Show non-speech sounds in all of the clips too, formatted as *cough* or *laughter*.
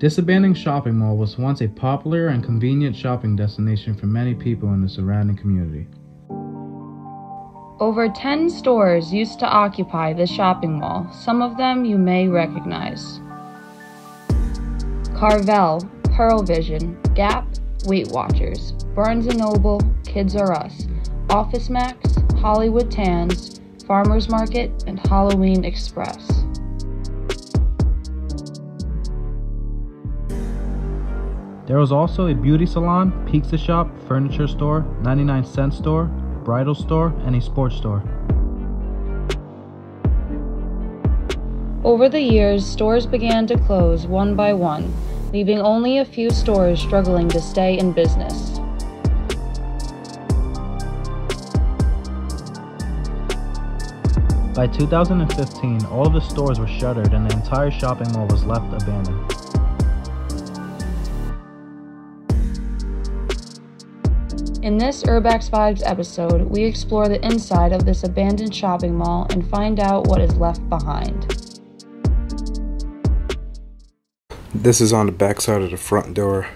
This abandoned shopping mall was once a popular and convenient shopping destination for many people in the surrounding community. Over 10 stores used to occupy the shopping mall. Some of them you may recognize Carvel, Pearle Vision, Gap, Weight Watchers, Barnes & Noble, Kids R Us, Office Max, Hollywood Tans, Farmers Market, and Halloween Express. There was also a beauty salon, pizza shop, furniture store, 99 cent store, bridal store, and a sports store. Over the years, stores began to close one by one, leaving only a few stores struggling to stay in business. By 2015, all of the stores were shuttered and the entire shopping mall was left abandoned. In this Urbax Vibes episode, we explore the inside of this abandoned shopping mall and find out what is left behind. This is on the back side of the front door.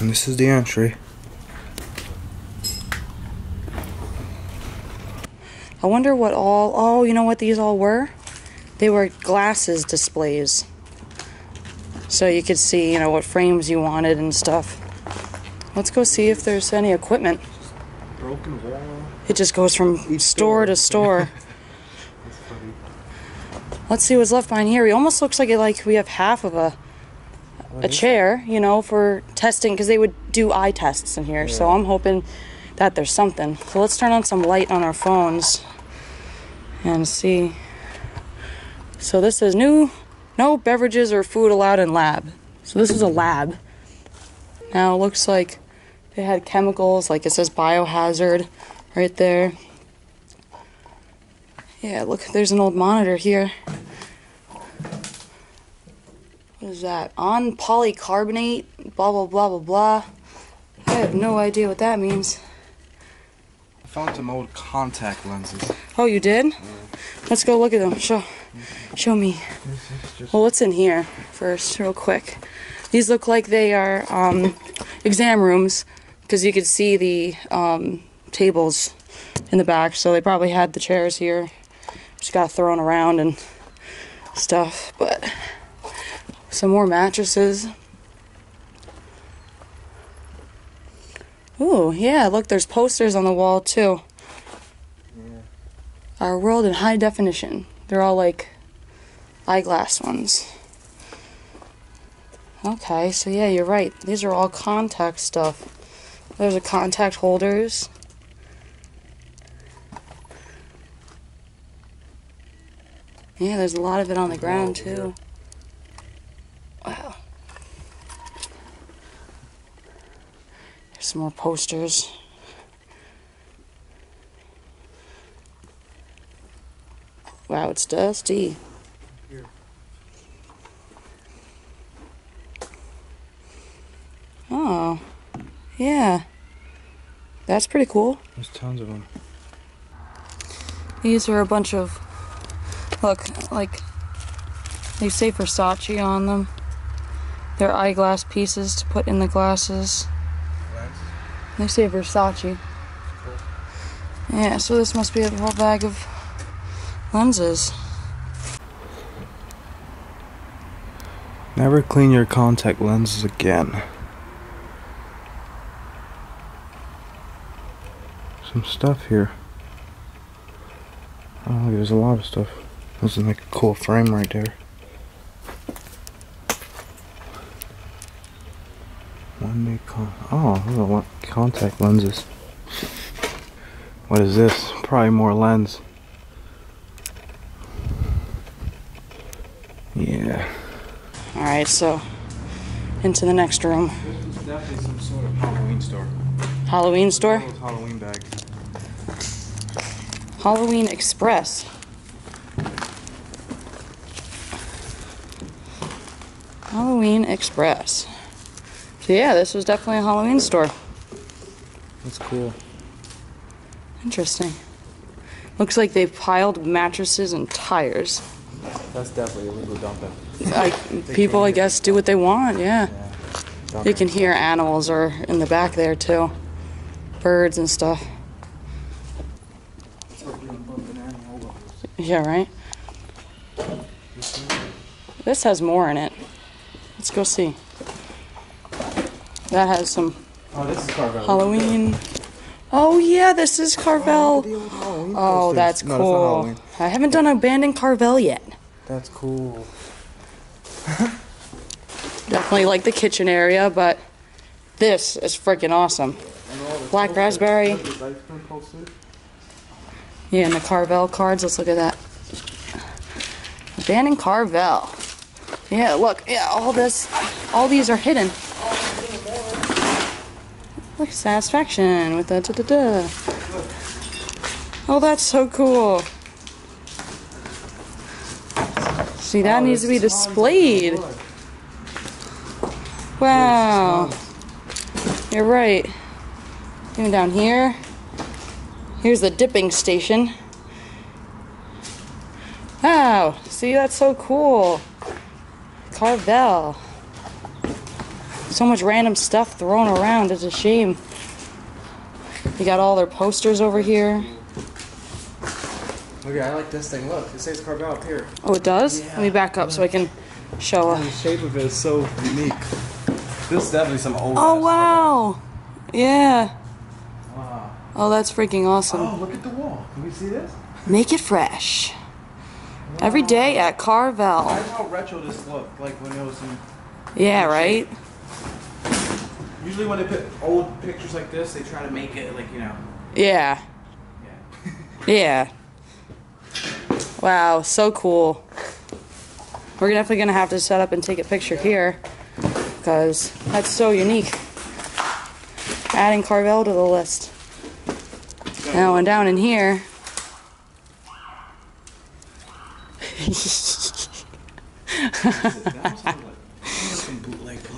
And this is the entry. I wonder what all. Oh, you know what these all were? They were glasses displays. So you could see, you know, what frames you wanted and stuff. Let's go see if there's any equipment. Broken wall. It just goes from Each store store. to store. *laughs* Let's see what's left behind here. It almost looks like it like we have half of a a chair, you know, for testing because they would do eye tests in here. So I'm hoping that there's something. So let's turn on some light on our phones and see. So this is new no beverages or food allowed in lab. So this is a lab. Now it looks like they had chemicals, like it says biohazard right there. Yeah, look, there's an old monitor here. What is that? On polycarbonate, blah, blah, blah, blah, blah. I have no idea what that means. I found some old contact lenses. Oh, you did? Let's go look at them. Show, show me. Well, what's in here first, real quick? These look like they are um, exam rooms because you could see the um, tables in the back. So they probably had the chairs here, just got thrown around and stuff. But some more mattresses. Ooh, yeah, look, there's posters on the wall too. Yeah. Our world in high definition. They're all like eyeglass ones. Okay, so yeah, you're right. These are all contact stuff. Those are contact holders. Yeah, there's a lot of it on the ground oh, too. Wow. There's some more posters. Wow, it's dusty. Oh, yeah. That's pretty cool. There's tons of them. These are a bunch of, look, like, they say Versace on them. They're eyeglass pieces to put in the glasses. They say Versace. Yeah, so this must be a whole bag of lenses. Never clean your contact lenses again. Some stuff here. Oh, there's a lot of stuff. This is like a cool frame right there. One day con. Oh, those are contact lenses. What is this? Probably more lens. Yeah. Alright, so into the next room. This is definitely some sort of Halloween store. Halloween store? Halloween bags. Halloween Express. Halloween Express. So yeah, this was definitely a Halloween store. That's cool. Interesting. Looks like they've piled mattresses and tires. That's definitely illegal dumping. Like people, I guess, do what they want. Yeah. You can hear animals are in the back there too, birds and stuff. Yeah, right. This has more in it. Let's go see. That has some Oh, this is Carvel. Halloween. Oh yeah, this is Carvel. Oh, oh that's No, cool. I haven't done abandoned Carvel yet. That's cool. *laughs* Definitely like the kitchen area, but this is freaking awesome. Black raspberry. Yeah, and the Carvel cards. Let's look at that. Abandoned Carvel. Yeah, look. Yeah, all this, all these are hidden. Look, satisfaction with the da da da. Oh, that's so cool. See, that needs to be displayed. Wow. You're right. Even down here. Here's the dipping station. Wow. See, that's so cool. Carvel. So much random stuff thrown around. It's a shame. You got all their posters over here. Look, I like this thing. Look, it says Carvel up here. Oh, it does? Let me back up so I can show. The shape of it is so unique. This is definitely some old. Oh, wow. Yeah. Wow. Oh, that's freaking awesome. Oh, look at the wall. Can we see this? Make it fresh. Every day at Carvel. That's how retro this looked like when it was in. Yeah, right? Usually when they put old pictures like this, they try to make it like you know. Yeah. Yeah. Yeah. Wow, so cool. We're definitely gonna have to set up and take a picture here because that's so unique. Adding Carvel to the list. Now and down in here. *laughs*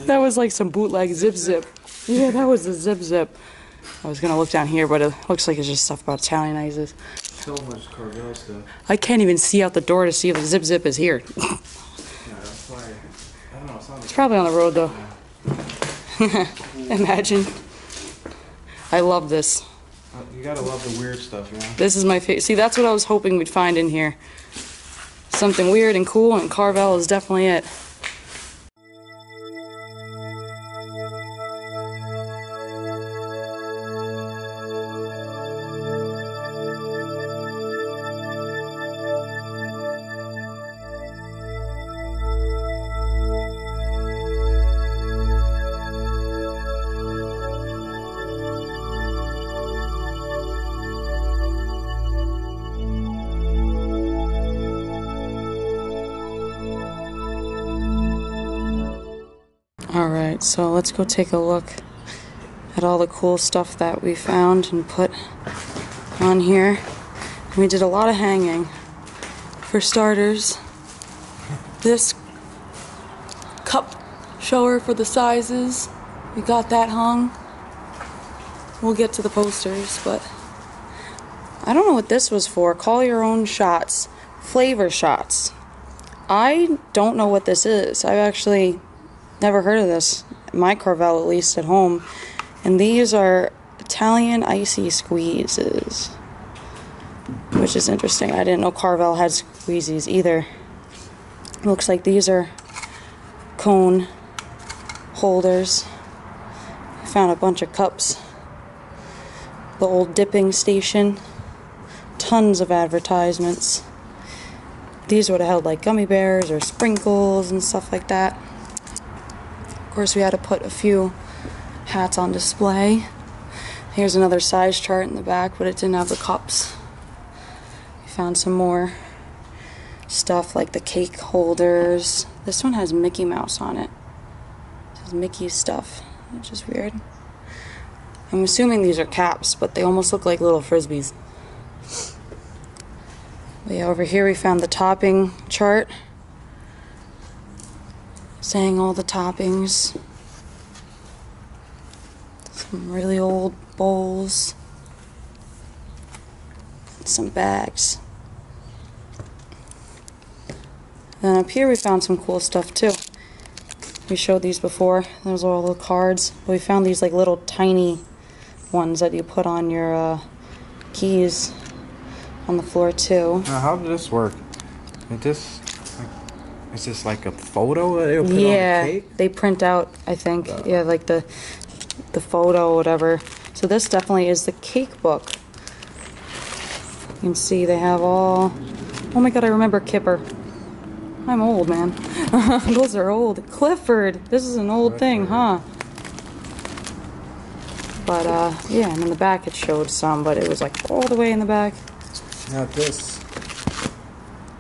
That was like some bootleg zip zip. Yeah, that was a zip zip. I was gonna look down here, but it looks like it's just stuff about Italian ices. So much Carvel stuff. I can't even see out the door to see if the zip zip is here. Yeah, why. Know. It's It's probably on the road though. *laughs* Imagine. I love this. Uh, You gotta love the weird stuff, know. This is my favorite. See, that's what I was hoping we'd find in here. Something weird and cool, and Carvel is definitely it. Alright, so let's go take a look at all the cool stuff that we found and put on here. We did a lot of hanging. For starters, this cup shower for the sizes, we got that hung. We'll get to the posters, but I don't know what this was for. Call your own shots, flavor shots. I don't know what this is. I've actually never heard of this. My Carvel, at least at home. And these are Italian icy squeezes, which is interesting. I didn't know Carvel had squeezies either. Looks like these are cone holders. Found a bunch of cups. The old dipping station. Tons of advertisements. These would have held like gummy bears or sprinkles and stuff like that. Of course, we had to put a few hats on display. Here's another size chart in the back, but it didn't have the cups. We found some more stuff like the cake holders. This one has Mickey Mouse on it. It says Mickey stuff, which is weird. I'm assuming these are caps, but they almost look like little frisbees. Yeah, over here we found the topping chart saying all the toppings. Some really old bowls. Some bags. And up here we found some cool stuff too. We showed these before. Those are all the cards. We found these like little tiny ones that you put on your uh, keys on the floor too. Now, how did this work? It like, is this like a photo that they put yeah, on the cake? they print out. I think yeah, like the the photo or whatever. So this definitely is the cake book. You can see they have all. Oh my god, I remember Kipper. I'm old, man. *laughs* Those are old. Clifford. This is an old thing, huh? But uh, yeah, and in the back it showed some, but it was like all the way in the back. Now this.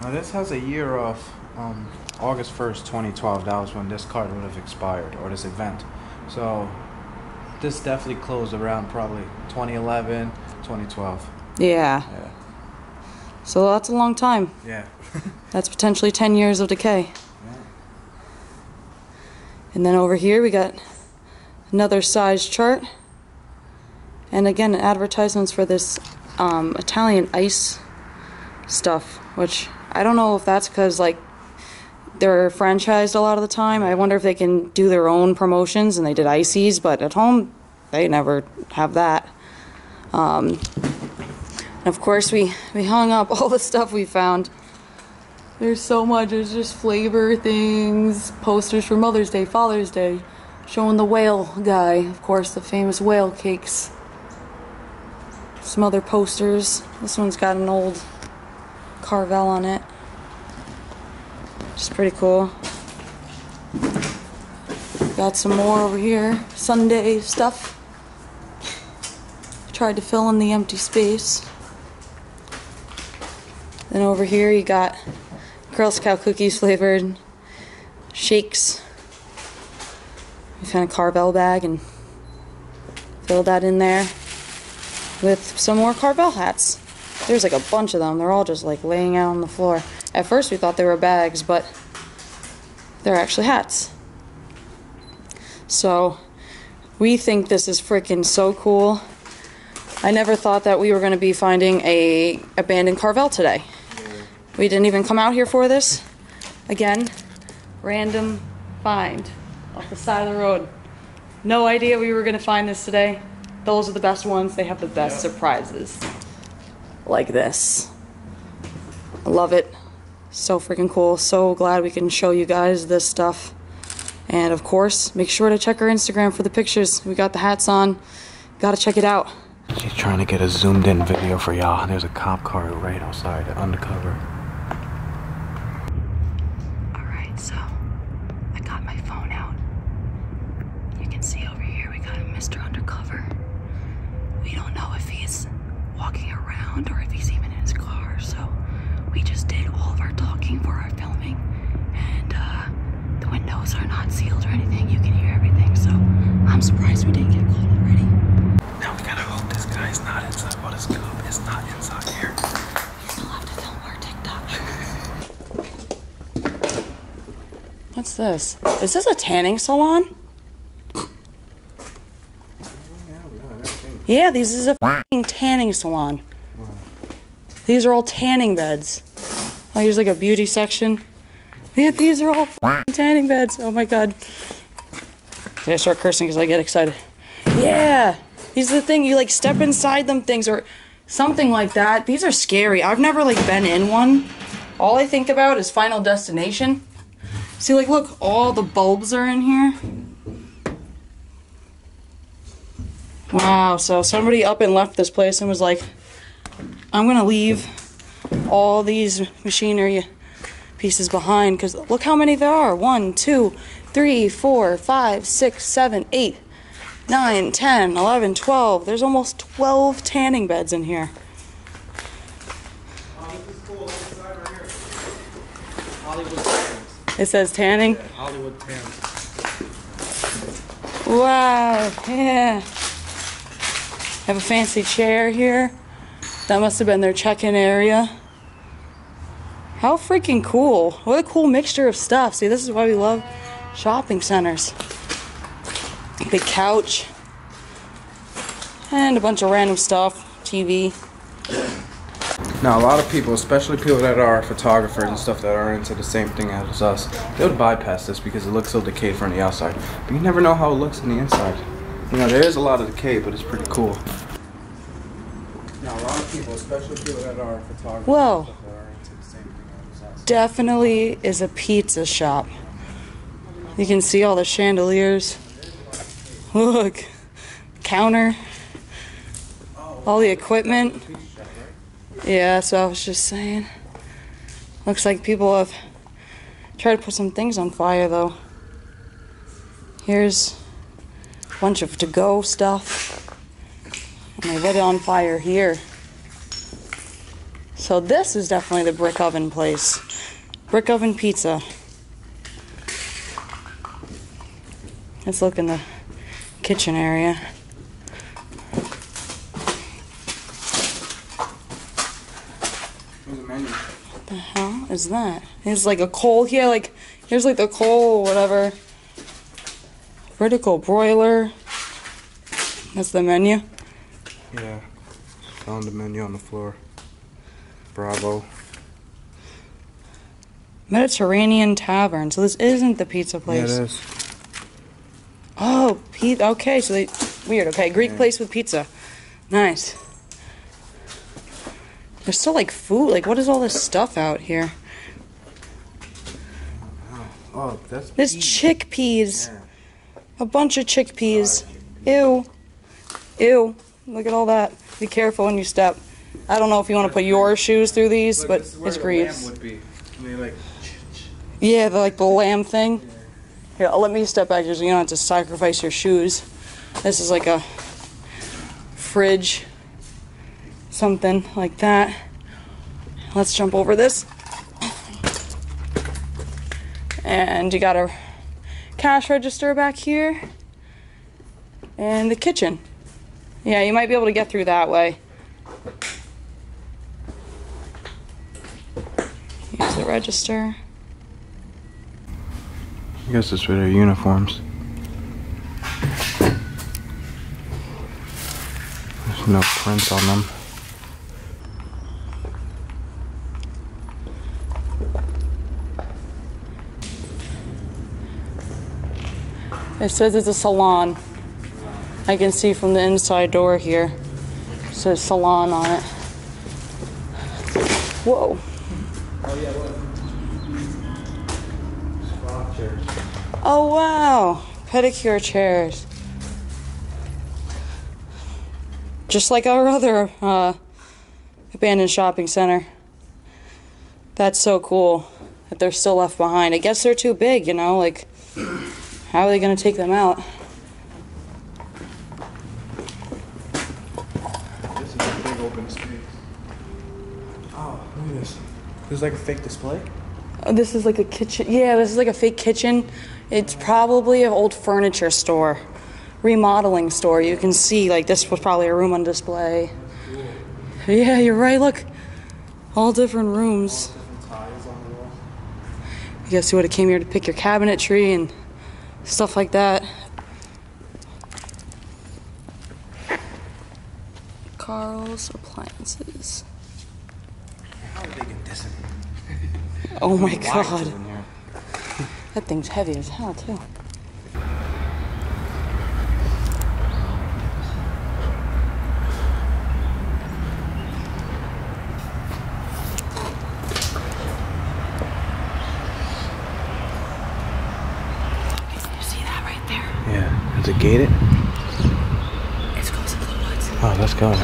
Now this has a year off. Um, August first, twenty twelve. That was when this card would have expired, or this event. So this definitely closed around probably 2011, 2012. Yeah. Yeah. So that's a long time. Yeah. *laughs* That's potentially 10 years of decay. Yeah. And then over here we got another size chart. And again, advertisements for this um, Italian ice stuff, which I don't know if that's because like they're franchised a lot of the time. I wonder if they can do their own promotions and they did ices, but at home they never have that. Um, and of course, we, we hung up *laughs* all the stuff we found. There's so much. There's just flavor things, posters for Mother's Day, Father's Day, showing the whale guy, of course, the famous whale cakes. Some other posters. This one's got an old Carvel on it. Is pretty cool. Got some more over here. sundae stuff. Tried to fill in the empty space. Then over here you got Girl Scout cookies flavored shakes. We found a Carvel bag and filled that in there with some more Carvel hats. There's like a bunch of them. They're all just like laying out on the floor. At first we thought they were bags, but they're actually hats. So we think this is freaking so cool. I never thought that we were going to be finding a abandoned Carvel today. We didn't even come out here for this. Again, random find off the side of the road. No idea we were going to find this today. Those are the best ones. They have the best surprises. Like this. I love it. So freaking cool. So glad we can show you guys this stuff. And of course, make sure to check our Instagram for the pictures. We got the hats on. Gotta check it out. She's trying to get a zoomed in video for y'all. There's a cop car right outside, undercover. Alright, so I got my phone out. You can see over here we got a Mr. Undercover. We don't know if he's walking around or if he's even in his car, so we just did all of our talking for our filming. And uh, the windows are not sealed or anything. You can hear everything, so I'm surprised we didn't get caught already. Now we gotta hope this guy's not inside. What is Cub is not inside here. We still have to film our TikTok. What's this? Is this a tanning salon? Yeah, this is a tanning salon. These are all tanning beds. Oh, here's like a beauty section. Yeah, these are all tanning beds. Oh my god. I start cursing because I get excited? Yeah, these are the thing. You like step inside them things or something like that. These are scary. I've never like been in one. All I think about is Final Destination. See, like, look, all the bulbs are in here. Wow, so somebody up and left this place and was like, I'm gonna leave all these machinery pieces behind because look how many there are. One, two, three, four, five, six, seven, eight, nine, ten, eleven, twelve. There's almost 12 tanning beds in here. Tans. It says tanning. Hollywood Tans. Wow, yeah. Have a fancy chair here. That must have been their check-in area. How freaking cool. What a cool mixture of stuff. See, this is why we love shopping centers. Big couch. And a bunch of random stuff. TV. Now, a lot of people, especially people that are photographers and stuff that are into the same thing as us, they would bypass this because it looks so decayed from the outside. But you never know how it looks on the inside. You know, there is a lot of decay, but it's pretty cool. Now, a lot of people, especially people that are photographers Whoa. and stuff that are into the same thing as us. Definitely is a pizza shop. You can see all the chandeliers. Look, counter, all the equipment. Yeah, that's what I was just saying. Looks like people have tried to put some things on fire though. Here's a bunch of to go stuff. And they lit it on fire here. So this is definitely the brick oven place. Brick oven pizza. Let's look in the kitchen area. Here's a menu. The is that? It's like a coal here, like here's like the coal or whatever. Vertical broiler. That's the menu. Yeah. Found the menu on the floor. Bravo. Mediterranean Tavern. So this isn't the pizza place. Yeah, it is. Oh, Pete. Okay, so they weird. Okay, Greek Yeah. place with pizza. Nice. There's still like food. Like, what is all this stuff out here? Oh, that's. There's peas. chickpeas. Yeah. A bunch of chickpeas. Ew. Ew. Look at all that. Be careful when you step. I don't know if you want to put your shoes through these, Look, but this is where it's grease. lamb would be. And they like. Yeah, the, like the lamb thing. Here, let me step back here so you don't have to sacrifice your shoes. This is like a fridge, something like that. Let's jump over this. And you got a cash register back here. And the kitchen. Yeah, you might be able to get through that way. Here's the register. I guess it's for their uniforms. There's no prints on them. It says it's a salon. I can see from the inside door here. It says salon on it. Whoa. Oh yeah, what chairs. Oh wow. Pedicure chairs. Just like our other uh, abandoned shopping center. That's so cool that they're still left behind. I guess they're too big, you know, like how are they going to take them out? This is a big open space. Oh, look at this. This is like a fake display? Oh, this is like a kitchen. Yeah, this is like a fake kitchen. It's probably an old furniture store, remodeling store. You can see like this was probably a room on display. Yeah, you're right. Look, all different rooms. Tiles on the wall. You guys see what it came here to pick your cabinetry and stuff like that. Carl's appliances. How are they get? Oh my god, that thing's heavy as hell too. You see that right there? Yeah. Is it gated? It's close to the woods. Oh, let's go.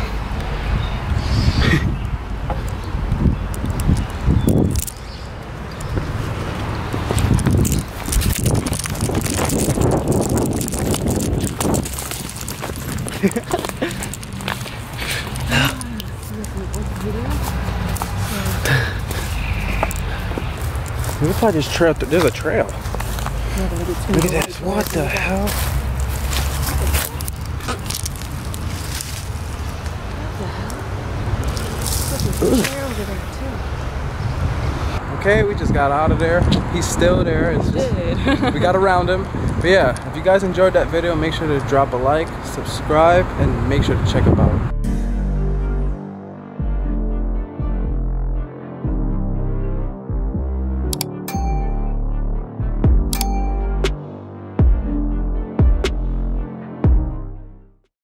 Could probably just trail. There's a trail. Look at this. What the hell? Okay, we just got out of there. He's still there. It's just, we got around him. But yeah, if you guys enjoyed that video, make sure to drop a like, subscribe, and make sure to check him out.